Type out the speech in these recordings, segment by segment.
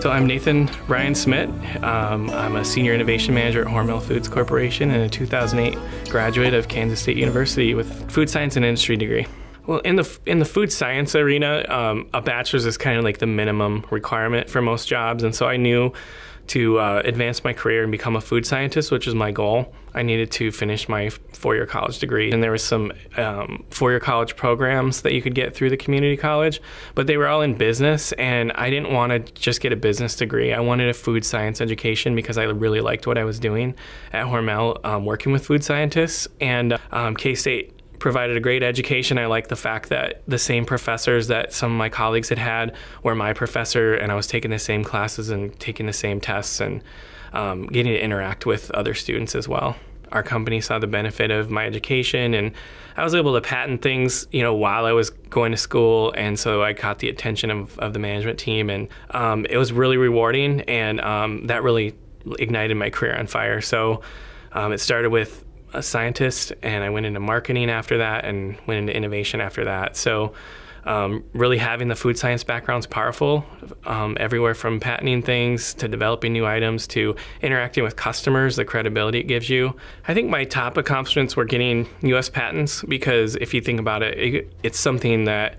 So I'm Nathan Ryan Smit. Um, I'm a senior innovation manager at Hormel Foods Corporation and a 2008 graduate of Kansas State University with food science and industry degree. Well, in the in the food science arena, um, a bachelor's is kind of like the minimum requirement for most jobs, and so I knew to uh, advance my career and become a food scientist, which was my goal, I needed to finish my four-year college degree. And there was some um, four-year college programs that you could get through the community college, but they were all in business, and I didn't want to just get a business degree. I wanted a food science education because I really liked what I was doing at Hormel, um, working with food scientists. And um, K-State provided a great education. I like the fact that the same professors that some of my colleagues had had were my professor, and I was taking the same classes and taking the same tests and um, getting to interact with other students as well. Our company saw the benefit of my education, and I was able to patent things, you know, while I was going to school, and so I caught the attention of, of the management team, and um, it was really rewarding, and um, that really ignited my career on fire. So um, it started with a scientist and I went into marketing after that and went into innovation after that. So, um, really having the food science background is powerful, um, everywhere from patenting things to developing new items to interacting with customers, the credibility it gives you. I think my top accomplishments were getting US patents because if you think about it, it it's something that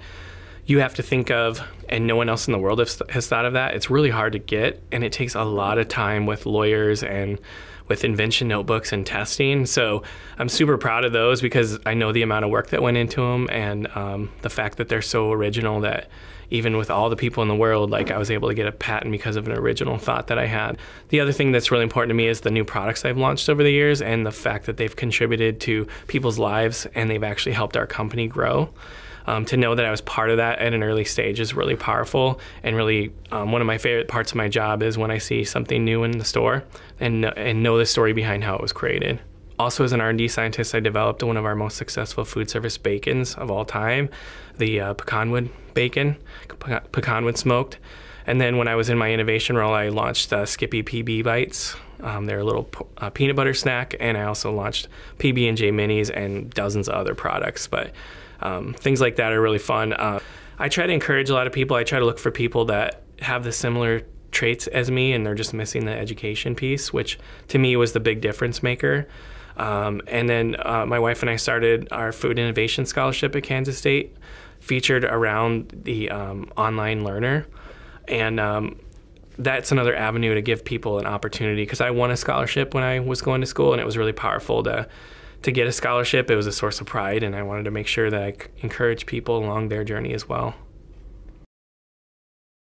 you have to think of, and no one else in the world has, has thought of that. It's really hard to get, and it takes a lot of time with lawyers and with invention notebooks and testing. So I'm super proud of those because I know the amount of work that went into them and um, the fact that they're so original that even with all the people in the world, like I was able to get a patent because of an original thought that I had. The other thing that's really important to me is the new products I've launched over the years and the fact that they've contributed to people's lives and they've actually helped our company grow. Um, to know that I was part of that at an early stage is really powerful and really um, one of my favorite parts of my job is when I see something new in the store and, and know the story behind how it was created. Also, as an R&D scientist, I developed one of our most successful food service bacons of all time, the uh, pecanwood bacon, pecanwood smoked. And then when I was in my innovation role, I launched uh, Skippy PB Bites. Um, they're a little uh, peanut butter snack, and I also launched PB and J Minis and dozens of other products. But um, things like that are really fun. Uh, I try to encourage a lot of people. I try to look for people that have the similar traits as me, and they're just missing the education piece, which to me was the big difference maker. Um, and then uh, my wife and I started our food innovation scholarship at Kansas State, featured around the um, online learner, and um, that's another avenue to give people an opportunity because I won a scholarship when I was going to school, and it was really powerful to to get a scholarship. It was a source of pride, and I wanted to make sure that I encourage people along their journey as well.